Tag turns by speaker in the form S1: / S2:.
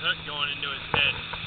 S1: hook going into his head.